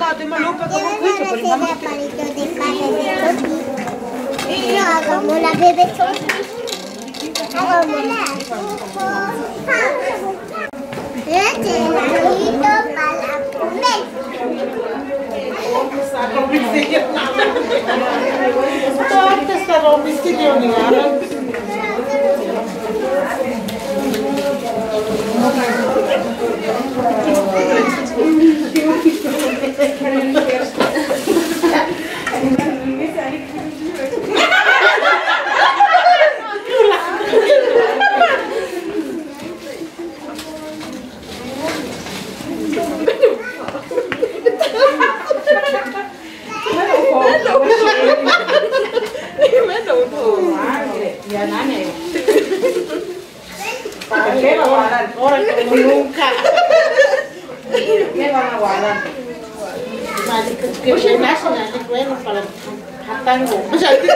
Kali na Wanda ate malupa ka mo kucho pero mama Hagamos la bebé manito para comer. Torta sta bueno para 我不想听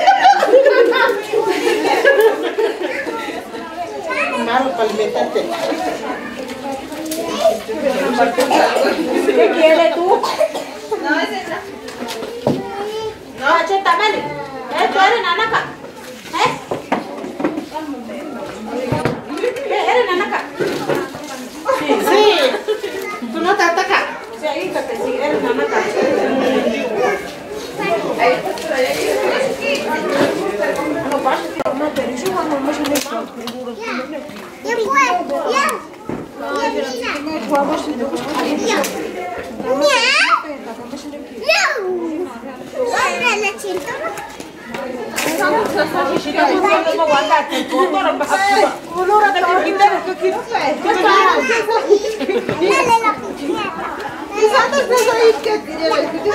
Vaya, cuando.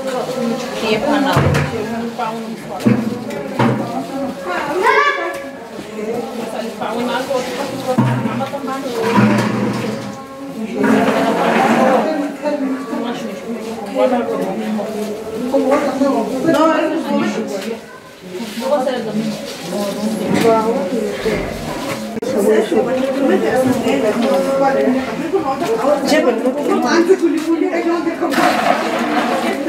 뒤에 파나고 جبل 어,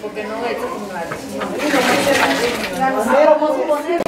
Porque no, esto es un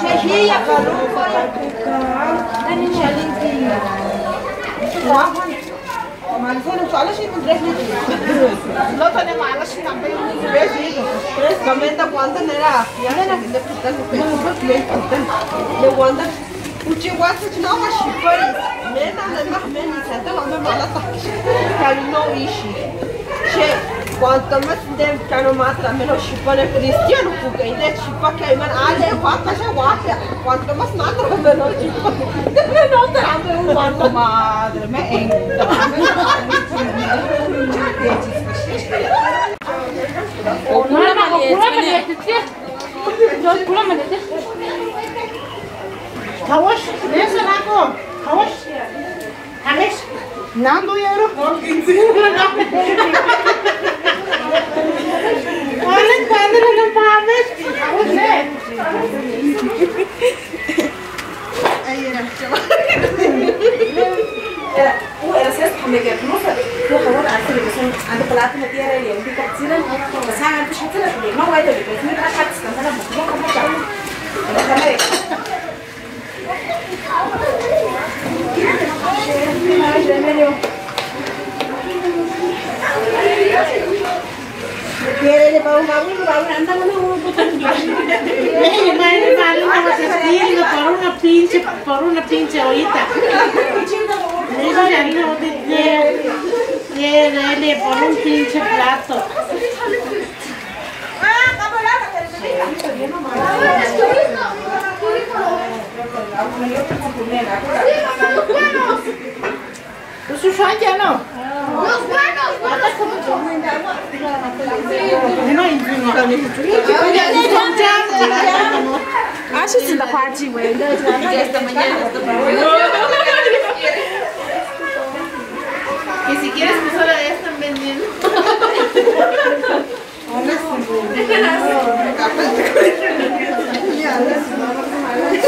Şey, şey yapalım. Ben içelim değil. Vah Shit. Quanto mais tempo que não mata, menos chupa é cristiano, porque ainda chupa que é uma área quatro já guarda. Quanto mais mata, menos chupa. Não terá meu mano. Madre, me ainda. والله ما كلها من يتتيه دول كلها من يتتيه هوش ليش أنا هوش هلش 何度やろう ممكن وأنا قادر أنا ما بعملش اي هو أساس حمجه نوفا هو قرار عارفين بس عند طلعت لنا دي راي يعني دي كتير بس أنا مش هتلعب ما هو ده بس ما حد استنى أنا بكره ما تعمل vas a escribirlo por una pinche, por una pinche ollita. Eso quiere, por un pinche plato. Pues su ya no. ¡Los buenos! No, y Ah, shi sun da wai da esta mañana. Que ahora ya están vendiendo. 嗯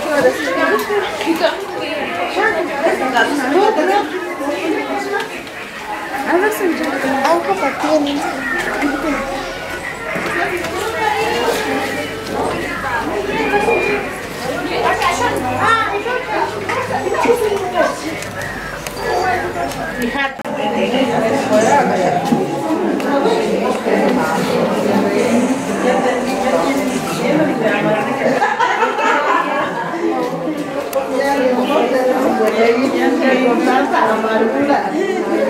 好的嗯好的嗯好 Abra su Abra tiene. Fíjate. Ya, ya, ya,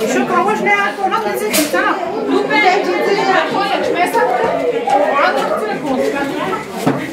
Еще кого ж не надо цифра? Ну, пять, четыре, а то я ж месяц. Ладно, цифра.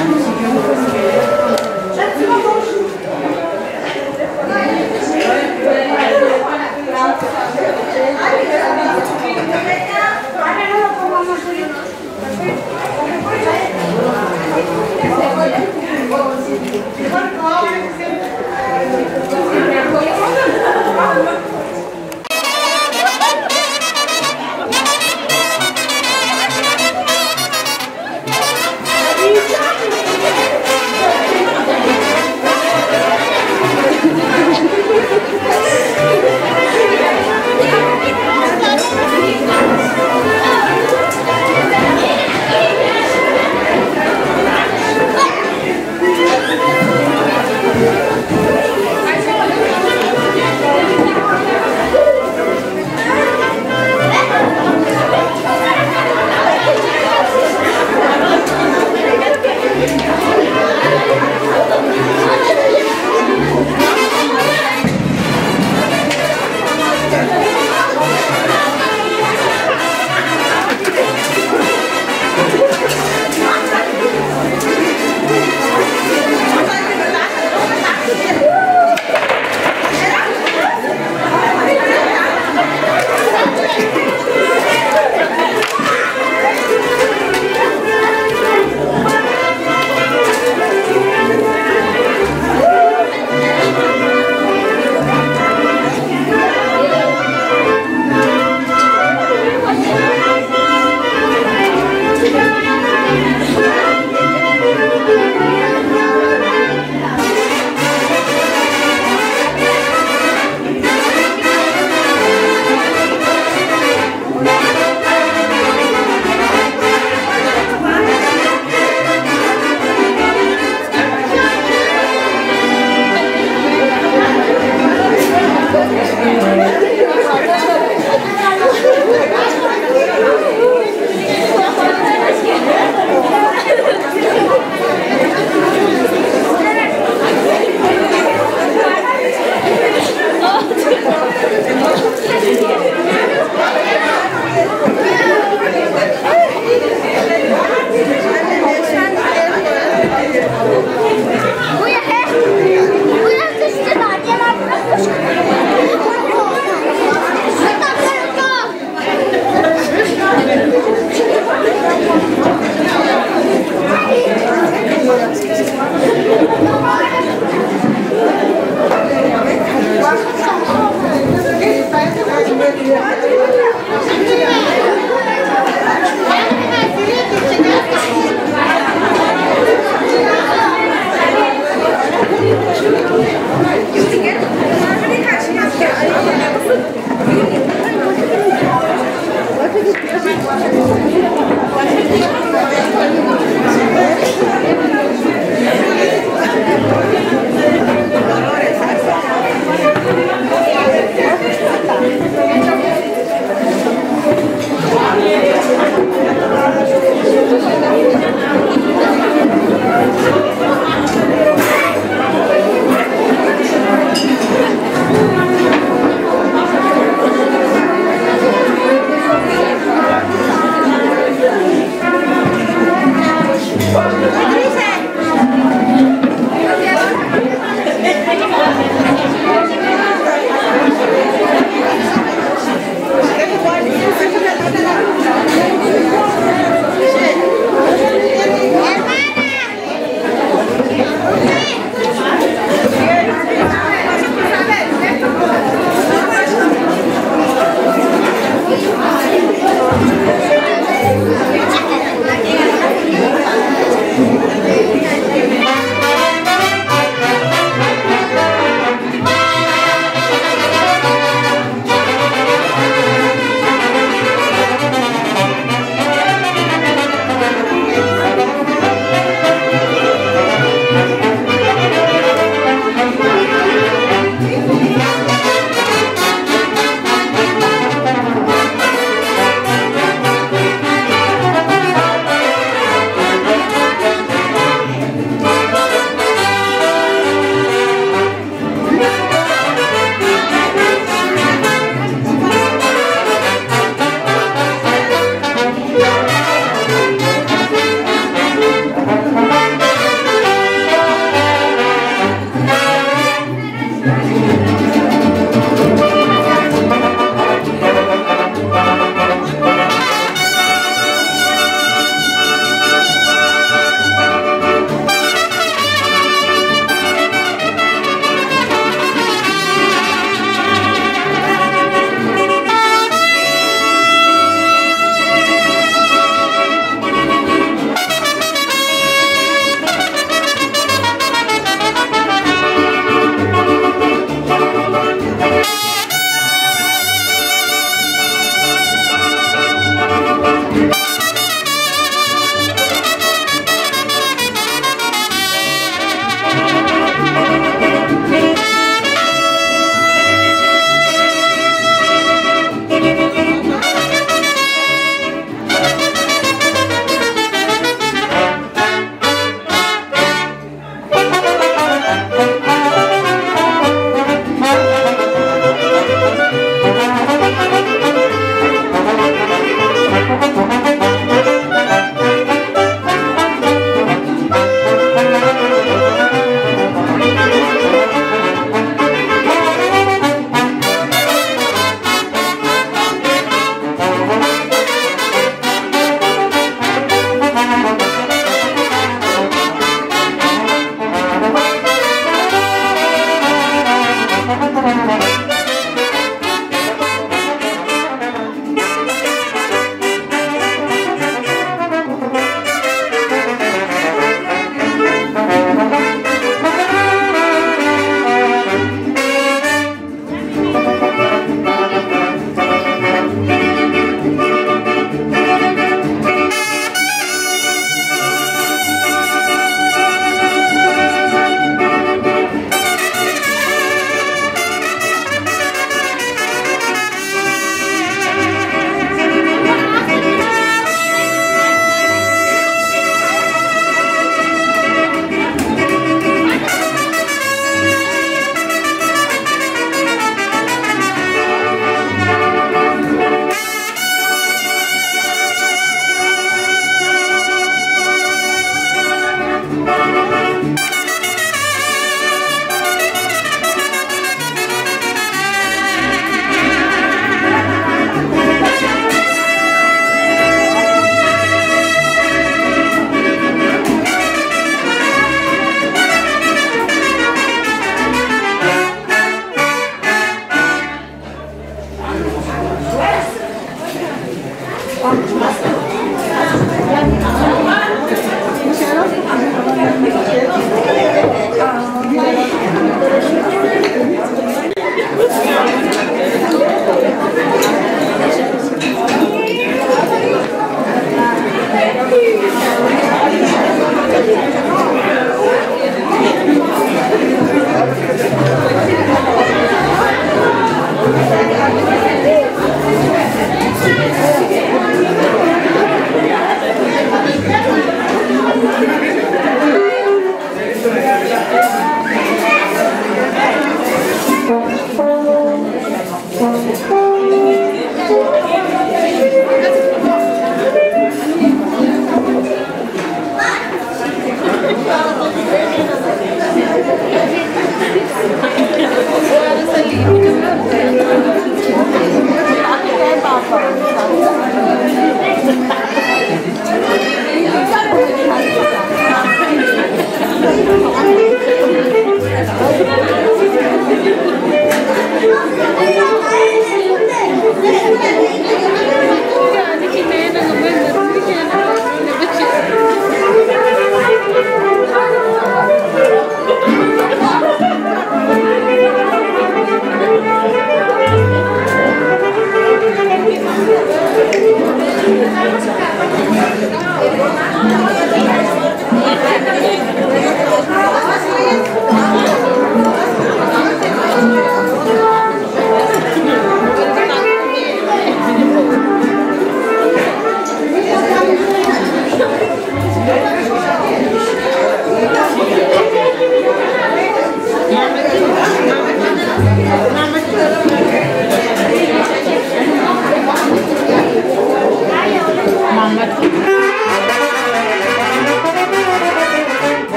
何の授業を受け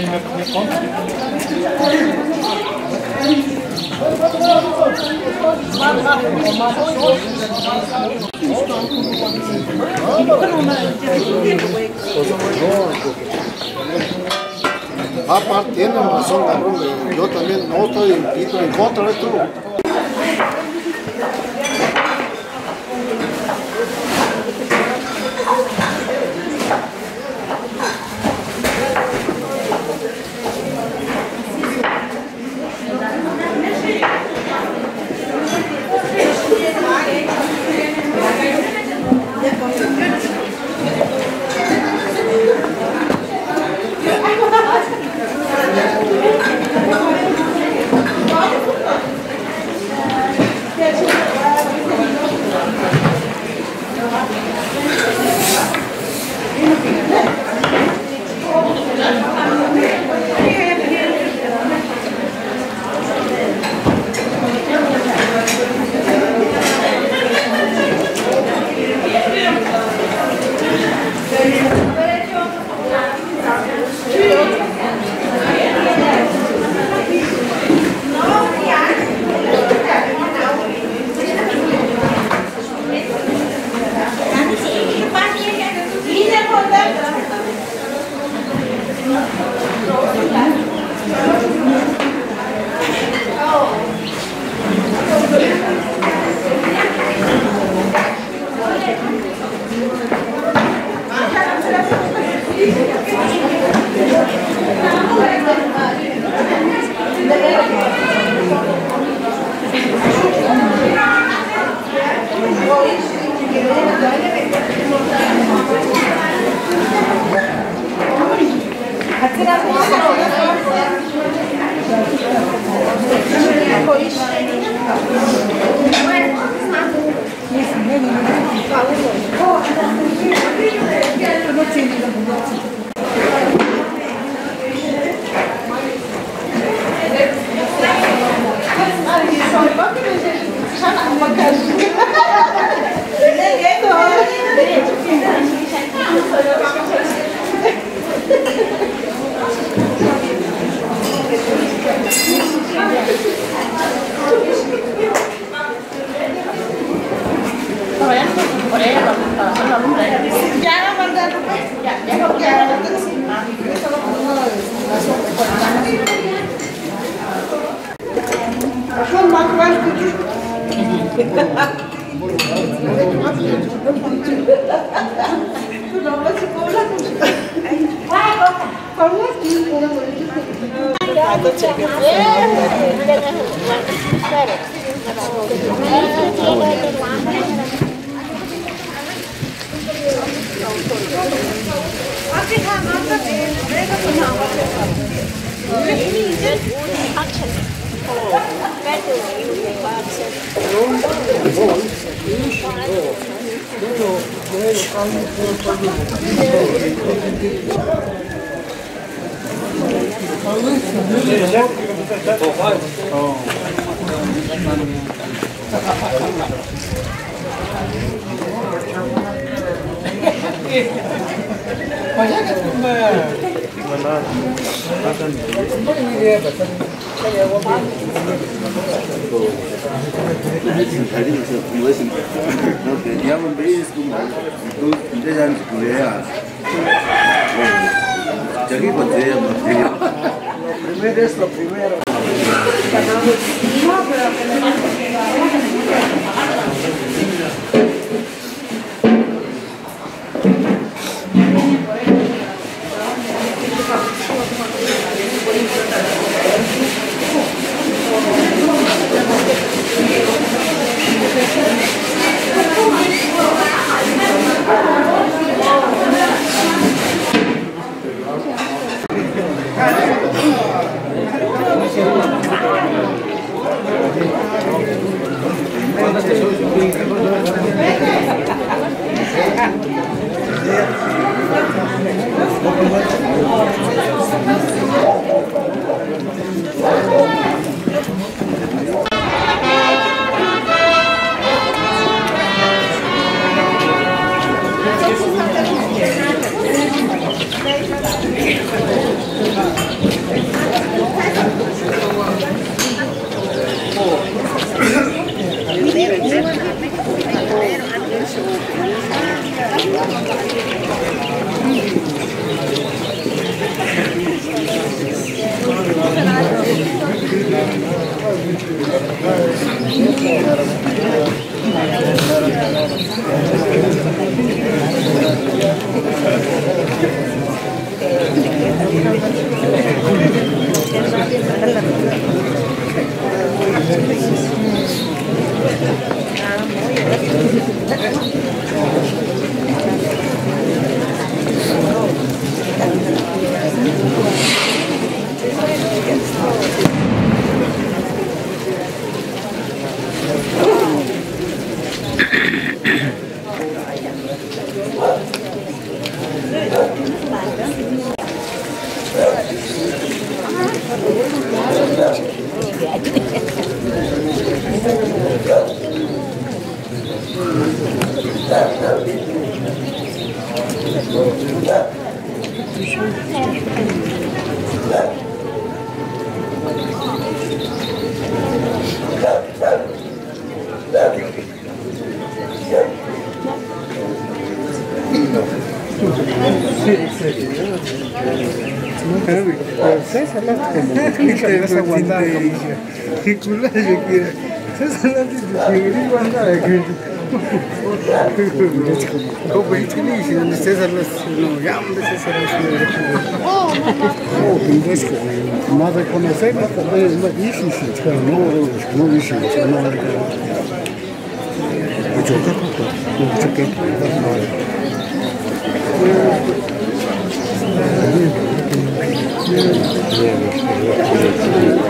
Tem minha conta? Aparte, tiene eu também también no estoy em contra de tudo. didn't, I didn't listen. okay, you have a very school, school, design school, yeah. Jagi बच्चे हैं बच्चे हैं। Primeiro, primeiro. que culo se quiere. Eso no te quiere cuando la gente. Como el chile, si donde César las no llaman de César las Oh, pendejo. Más de conocerla, también es más difícil. No, no difícil. No, no. Çok çok çok çok çok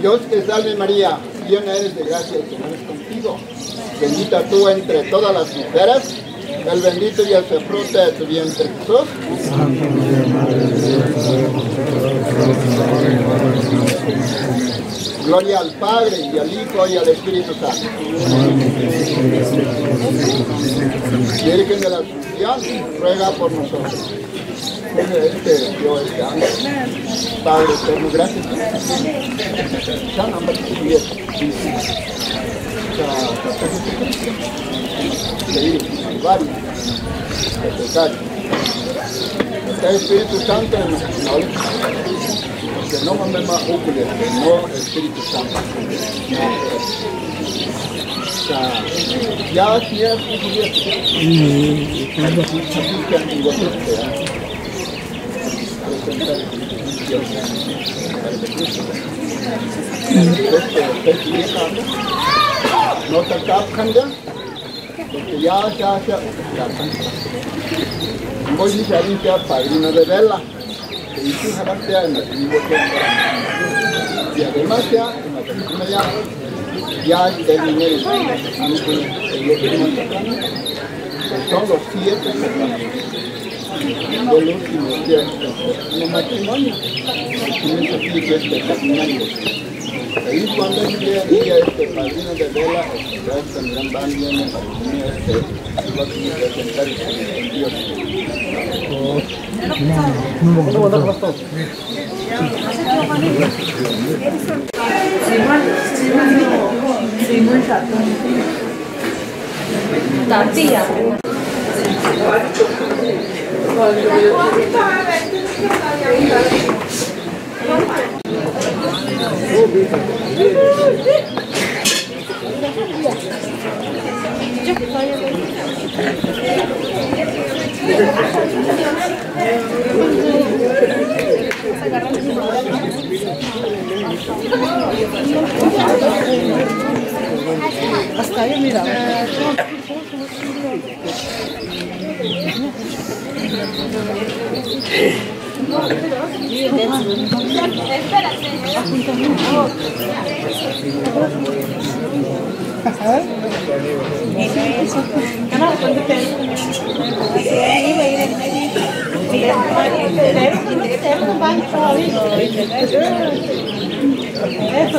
Dios te salve María, llena eres de gracia, el Señor es contigo. Bendita tú entre todas las mujeres, el bendito y el fruto de tu vientre Jesús. Gloria al Padre y al Hijo y al Espíritu Santo. Virgen de la Asunción, ruega por nosotros. Este Dios este. Padre eterno, gracias. Espíritu Santo en. que no mamema ócule, que no Espíritu Santo. Ya tía No te kapkanda, porque ya, ya, ya, ya, ya, ya, ya, ya, ya, ya, ya, en la y además ya en la tribu ya ya terminé el son los siete último tiempo. En el matrimonio, tienes aquí que este caminando. ahí cuando ella, ella este, padrino de vela, este gran van viene para unir este, lo tiene que sentar y con Dios. Tantilla. Thank you. Hasta ahí, mira. No, espérate. Eso,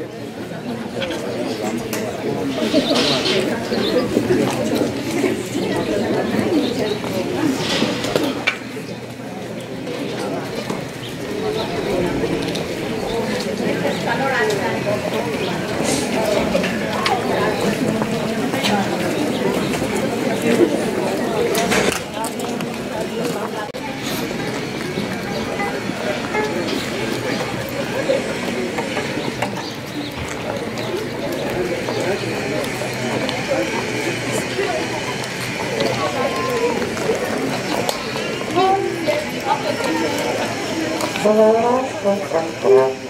Gracias.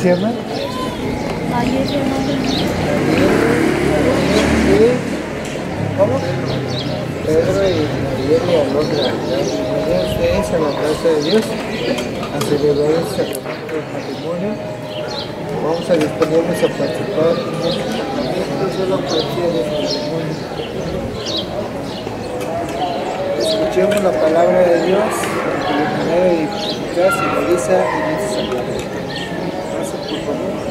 Buenos días. Buenos días. ¿Cómo se llama? Valeria ¿Cómo? Pedro y Mariel y Alondra. Mañana ustedes a la casa de Dios a celebrar el sacramento del matrimonio. Vamos a disponernos a participar en esta sola partida del matrimonio. Escuchemos la palabra de Dios de manera de edificar simboliza en este sacramento. Thank you.